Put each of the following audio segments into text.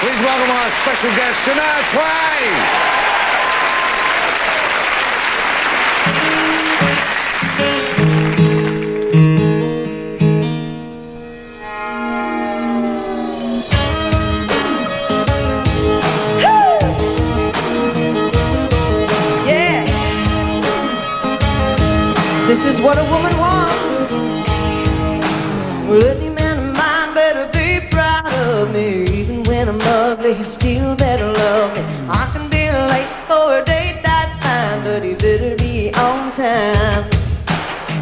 Please welcome our special guest, Shania Twain. Yeah. This is what a woman wants. Well, any man of mine better be proud of me. He still better love me. I can be late for a date, that's fine, but he better be on time.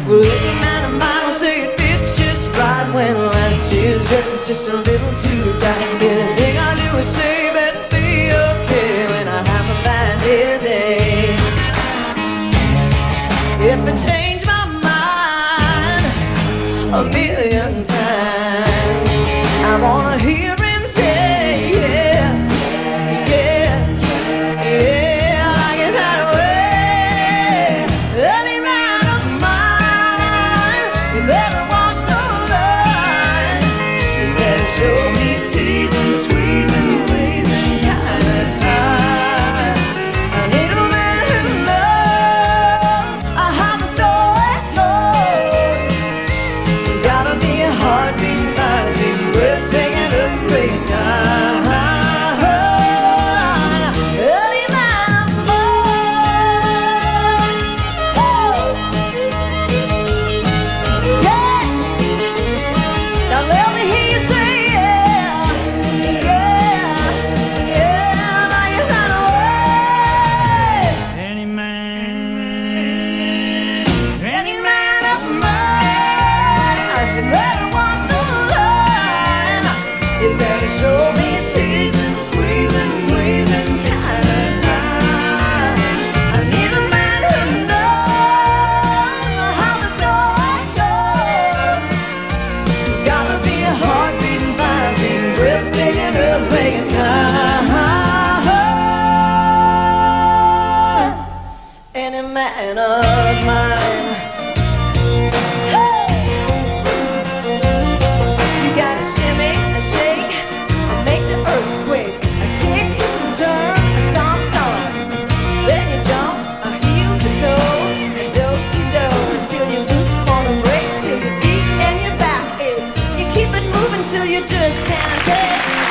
Well, any man of mine will say it fits just right when last year's dress is just a little too tight. Anything I do is say better be okay when I have a bad hair day. If I change my mind a million times, keep it moving till you just can't take.